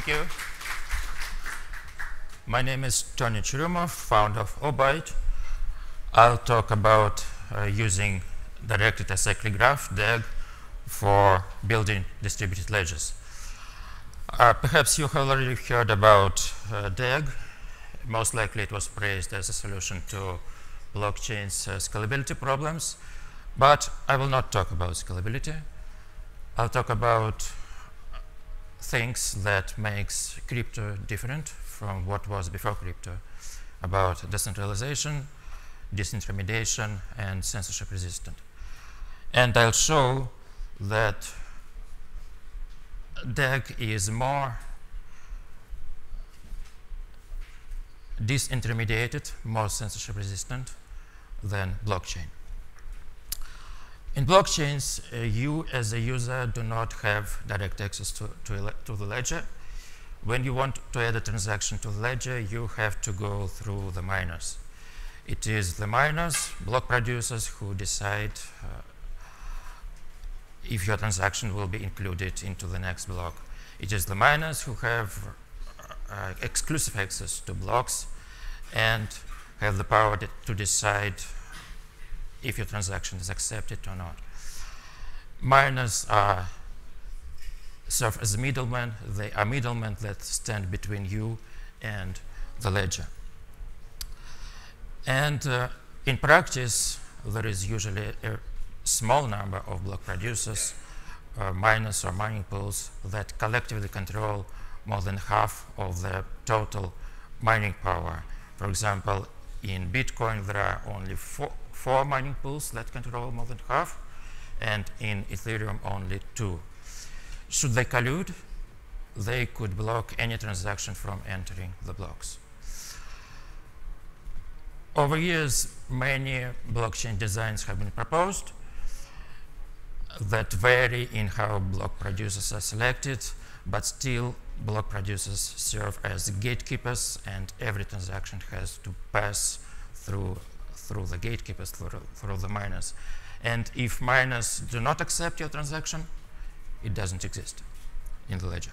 Thank you. My name is Tony Churyumoff, founder of Obyte. I'll talk about uh, using directed acyclic graph, DAG, for building distributed ledgers. Uh, perhaps you have already heard about uh, DAG. Most likely it was praised as a solution to blockchain's uh, scalability problems, but I will not talk about scalability. I'll talk about things that makes crypto different from what was before crypto, about decentralization, disintermediation, and censorship resistant. And I'll show that DAG is more disintermediated, more censorship resistant than blockchain. In blockchains, uh, you as a user do not have direct access to, to, to, the ledger. When you want to add a transaction to the ledger, you have to go through the miners. It is the miners, block producers, who decide uh, if your transaction will be included into the next block. It is the miners who have uh, exclusive access to blocks and have the power to decide if your transaction is accepted or not. Miners serve as a middleman. They are middlemen that stand between you and the ledger. And uh, in practice, there is usually a small number of block producers, uh, miners or mining pools that collectively control more than half of the total mining power. For example, in Bitcoin, there are only four, four mining pools that control more than half, and in Ethereum, only two. Should they collude, they could block any transaction from entering the blocks. Over years, many blockchain designs have been proposed that vary in how block producers are selected, but still block producers serve as gatekeepers and every transaction has to pass through through the gatekeepers, through, through the miners. And if miners do not accept your transaction, it doesn't exist in the ledger.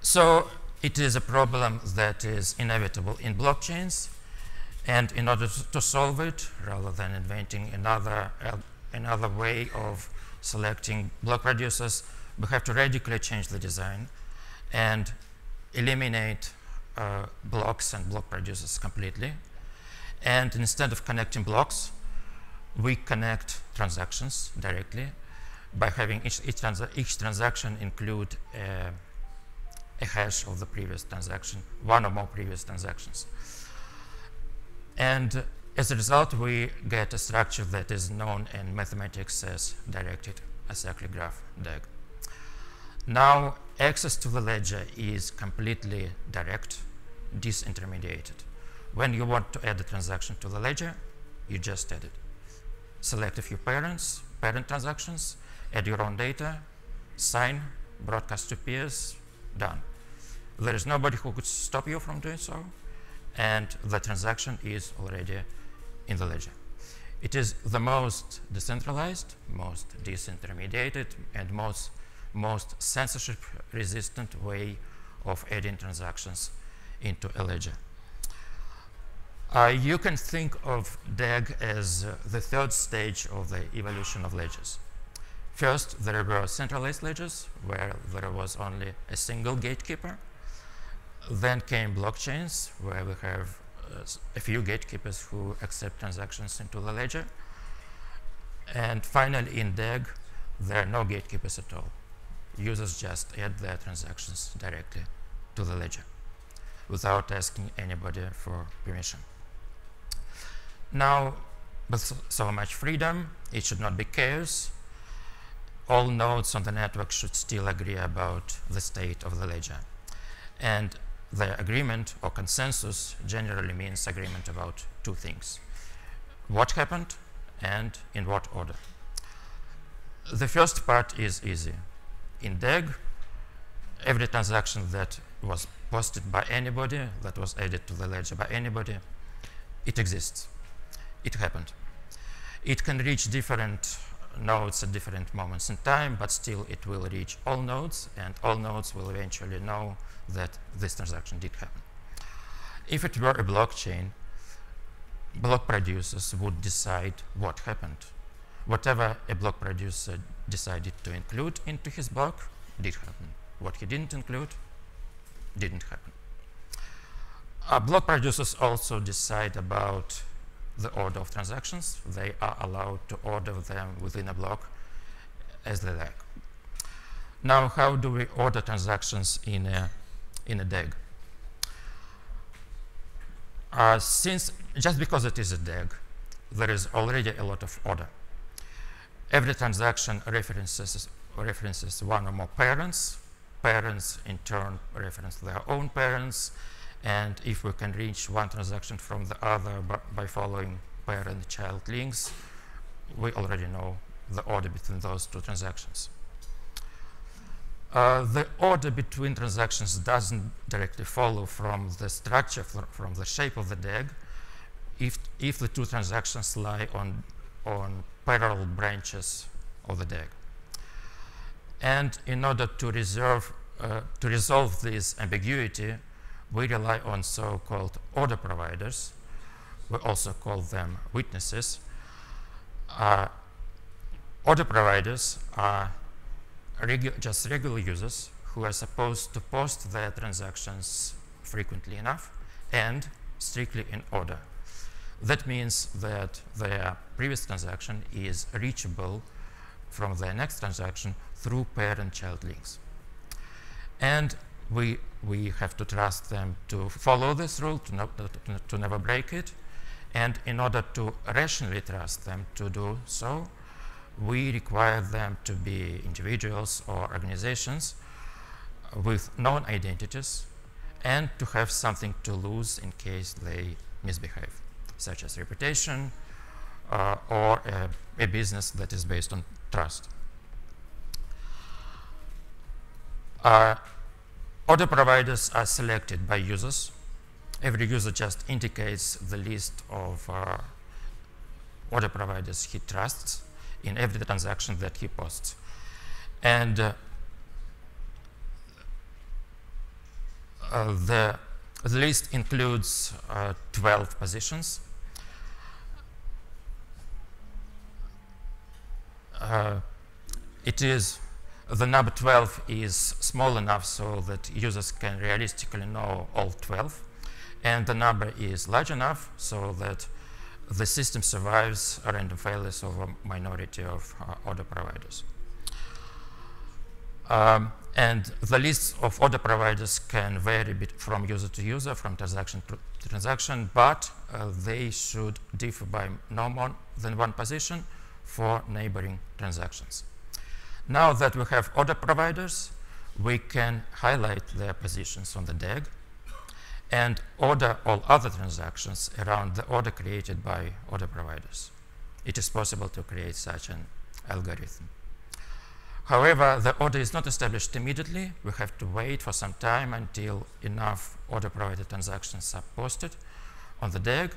So it is a problem that is inevitable in blockchains. And in order to solve it, rather than inventing another, uh, another way of selecting block producers, we have to radically change the design and eliminate uh, blocks and block producers completely. And instead of connecting blocks, we connect transactions directly by having each, each, transa each transaction include a, a, hash of the previous transaction, one or more previous transactions. And as a result, we get a structure that is known in mathematics as directed acyclic graph DAG. Now, access to the ledger is completely direct, disintermediated. When you want to add a transaction to the ledger, you just add it. Select a few parents, parent transactions, add your own data, sign, broadcast to peers, done. There is nobody who could stop you from doing so, and the transaction is already in the ledger. It is the most decentralized, most disintermediated, and most, most censorship-resistant way of adding transactions into a ledger. Uh, you can think of DAG as uh, the third stage of the evolution of ledgers. First, there were centralized ledgers, where there was only a single gatekeeper. Then came blockchains, where we have uh, a few gatekeepers who accept transactions into the ledger. And finally, in DAG, there are no gatekeepers at all. Users just add their transactions directly to the ledger without asking anybody for permission. Now, with so much freedom, it should not be chaos. All nodes on the network should still agree about the state of the ledger. And the agreement or consensus generally means agreement about two things. What happened and in what order. The first part is easy. In DAG, every transaction that was posted by anybody, that was added to the ledger by anybody, it exists it happened. It can reach different nodes at different moments in time, but still it will reach all nodes, and all nodes will eventually know that this transaction did happen. If it were a blockchain, block producers would decide what happened. Whatever a block producer decided to include into his block did happen. What he didn't include didn't happen. Uh, block producers also decide about the order of transactions. They are allowed to order them within a block as they like. Now, how do we order transactions in a, in a DAG? Uh, since, just because it is a DAG, there is already a lot of order. Every transaction references, references one or more parents. Parents, in turn, reference their own parents. And if we can reach one transaction from the other by following parent-child links, we already know the order between those two transactions. Uh, the order between transactions doesn't directly follow from the structure, from the shape of the DAG, if, if the two transactions lie on, on parallel branches of the DAG. And in order to, reserve, uh, to resolve this ambiguity, we rely on so-called order providers. We also call them witnesses. Uh, order providers are regu just regular users who are supposed to post their transactions frequently enough and strictly in order. That means that their previous transaction is reachable from their next transaction through parent-child links. And we, we have to trust them to follow this rule, to, to, to never break it. And in order to rationally trust them to do so, we require them to be individuals or organizations with known identities and to have something to lose in case they misbehave, such as reputation uh, or a, a, business that is based on trust. Uh, order providers are selected by users. Every user just indicates the list of uh, order providers he trusts in every transaction that he posts. And uh, uh, the, the, list includes uh, 12 positions. Uh, it is the number 12 is small enough so that users can realistically know all 12 and the number is large enough so that the system survives random failures of a minority of uh, order providers. Um, and the list of order providers can vary bit from user to user, from transaction to transaction, but uh, they should differ by no more than one position for neighboring transactions. Now that we have order providers, we can highlight their positions on the DAG and order all other transactions around the order created by order providers. It is possible to create such an algorithm. However, the order is not established immediately. We have to wait for some time until enough order provider transactions are posted on the DAG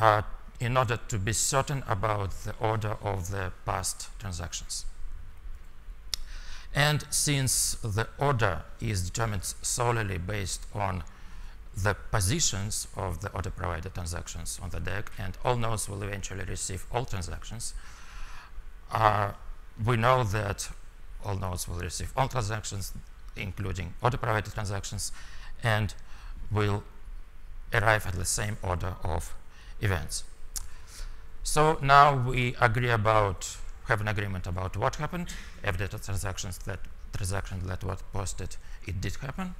uh, in order to be certain about the order of the past transactions. And since the order is determined solely based on the positions of the order provider transactions on the DAG, and all nodes will eventually receive all transactions. Uh, we know that all nodes will receive all transactions, including order provider transactions, and will arrive at the same order of events. So now we agree about, have an agreement about what happened. Every transactions that transaction that was posted, it did happen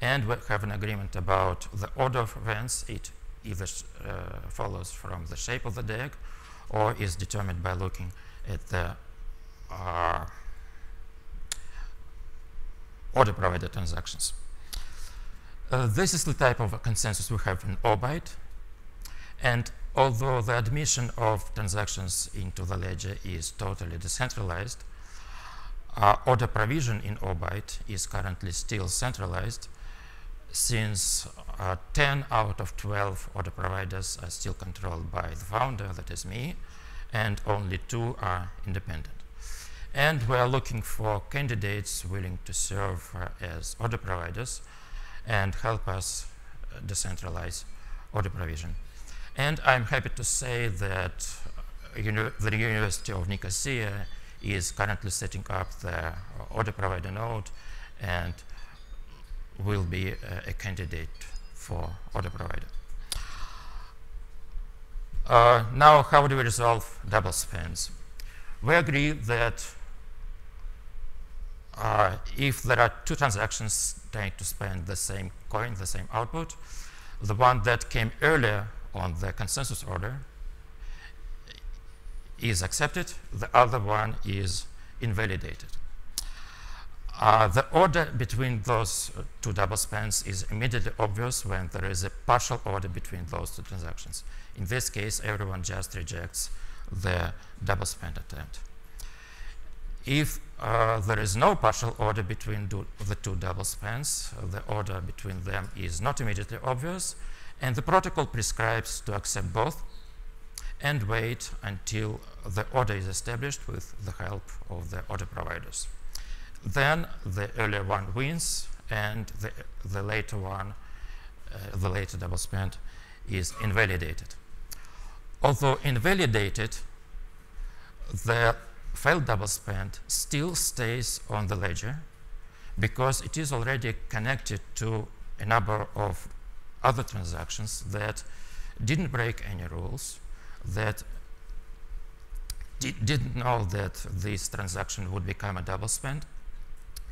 and we have an agreement about the order of events. It either uh, follows from the shape of the DAG or is determined by looking at the uh, order provider transactions. Uh, this is the type of consensus we have in Obyte. And although the admission of transactions into the ledger is totally decentralized, uh, order provision in Obyte is currently still centralized since uh, 10 out of 12 order providers are still controlled by the founder, that is me, and only two are independent. And we are looking for candidates willing to serve uh, as order providers and help us uh, decentralize order provision. And I'm happy to say that uh, the University of Nicosia is currently setting up the order provider node and will be a, a candidate for order provider. Uh, now, how do we resolve double spends? We agree that uh, if there are two transactions trying to spend the same coin, the same output, the one that came earlier on the consensus order is accepted, the other one is invalidated. Uh, the order between those two double spends is immediately obvious when there is a partial order between those two transactions. In this case, everyone just rejects the double spend attempt. If uh, there is no partial order between the two double spends, uh, the order between them is not immediately obvious, and the protocol prescribes to accept both and wait until the order is established with the help of the order providers. Then the earlier one wins, and the, the later one, uh, the later double spend is invalidated. Although invalidated, the failed double spend still stays on the ledger because it is already connected to a number of other transactions that didn't break any rules, that did, didn't know that this transaction would become a double spend,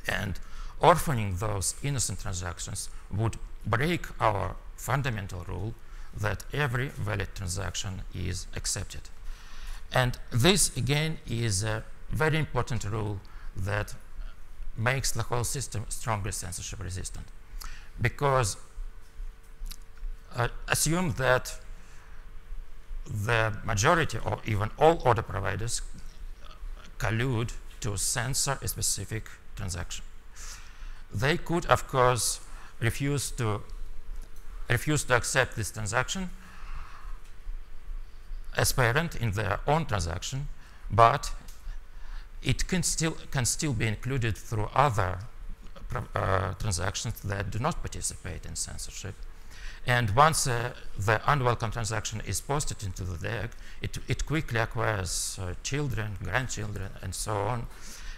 and orphaning those innocent transactions would break our fundamental rule that every valid transaction is accepted. And this, again, is a very important rule that makes the whole system strongly censorship resistant. Because uh, assume that the majority or even all order providers collude to censor a specific transaction. They could, of course, refuse to refuse to accept this transaction as parent in their own transaction, but it can still, can still be included through other uh, transactions that do not participate in censorship. And once uh, the unwelcome transaction is posted into the DAG, it, it quickly acquires uh, children, grandchildren, and so on.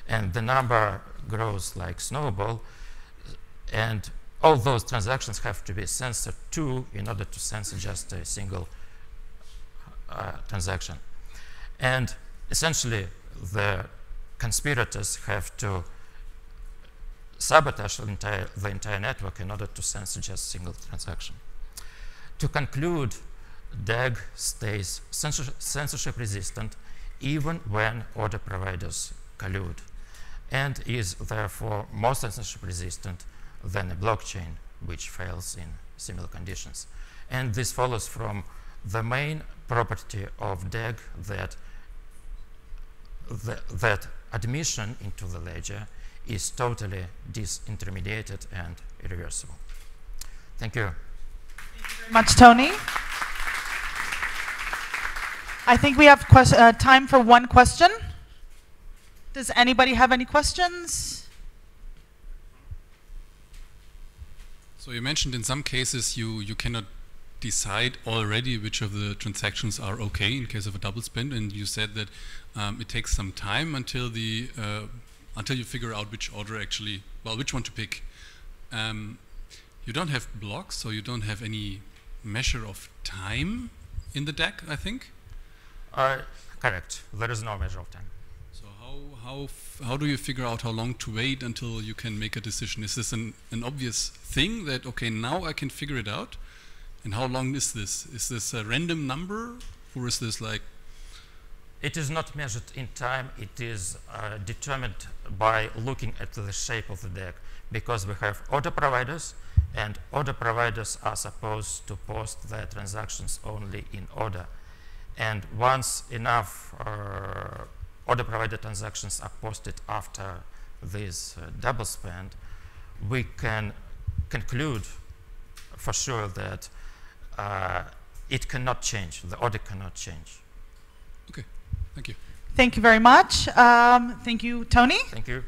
And the number grows like snowball. And all those transactions have to be censored too in order to censor just a single uh, transaction. And essentially, the conspirators have to sabotage the entire, the entire network in order to censor just a single transaction. To conclude, DAG stays censorship resistant even when order providers collude and is therefore more censorship resistant than a blockchain which fails in similar conditions. And this follows from the main property of DAG that, the, that admission into the ledger is totally disintermediated and irreversible. Thank you. Much, Tony. I think we have uh, time for one question. Does anybody have any questions? So you mentioned in some cases you, you cannot decide already which of the transactions are okay in case of a double spend, and you said that um, it takes some time until the uh, until you figure out which order actually, well, which one to pick. Um, you don't have blocks, so you don't have any measure of time in the DAG, I think. Uh, correct. There is no measure of time. So how how how do you figure out how long to wait until you can make a decision? Is this an an obvious thing that okay now I can figure it out? And how long is this? Is this a random number or is this like it is not measured in time, it is uh, determined by looking at the shape of the DAG because we have order providers and order providers are supposed to post their transactions only in order. And once enough uh, order provider transactions are posted after this uh, double spend, we can conclude for sure that uh, it cannot change, the order cannot change. Okay. Thank you. Thank you very much. Um, thank you, Tony. Thank you.